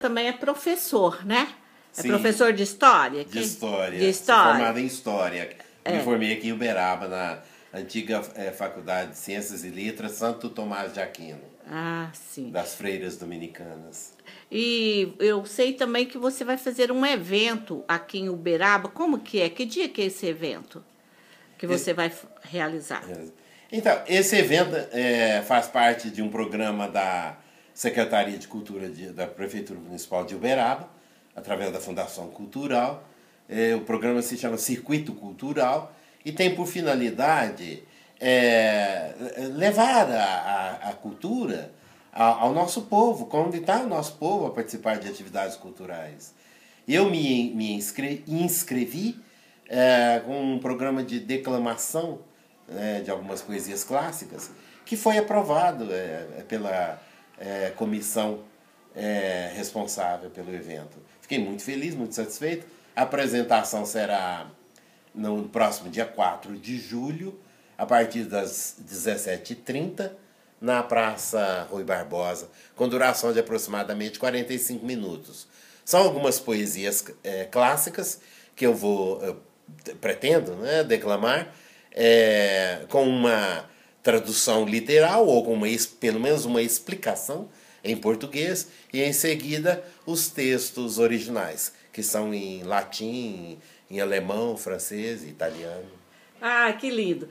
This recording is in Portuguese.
também é professor, né? É Sim. professor de história? De história. De história. formado em História. É. Me formei aqui em Uberaba, na antiga eh, Faculdade de Ciências e Letras Santo Tomás de Aquino, Ah, sim. das Freiras Dominicanas. E eu sei também que você vai fazer um evento aqui em Uberaba. Como que é? Que dia que é esse evento que você vai f- realizar? Então, esse evento eh, faz parte de um programa da Secretaria de Cultura de- da Prefeitura Municipal de Uberaba, através da Fundação Cultural. Eh, o programa se chama Circuito Cultural e tem por finalidade eh, levar a, a, a cultura a- ao nosso povo, convidar o nosso povo a participar de atividades culturais. Eu me, me inscre- inscrevi eh, com um programa de declamação né, de algumas poesias clássicas, que foi aprovado eh, pela eh, comissão eh, responsável pelo evento. Fiquei muito feliz, muito satisfeito. A apresentação será no próximo dia 4 de julho, a partir das 17h30, na Praça Rui Barbosa, com duração de aproximadamente 45 minutos. São algumas poesias eh, clássicas que eu vou, eu pretendo né, declamar, eh, com uma tradução literal, ou com uma, pelo menos uma explicação em português, e em seguida os textos originais, que são em latim, em alemão, francês italiano. Ah, que lindo.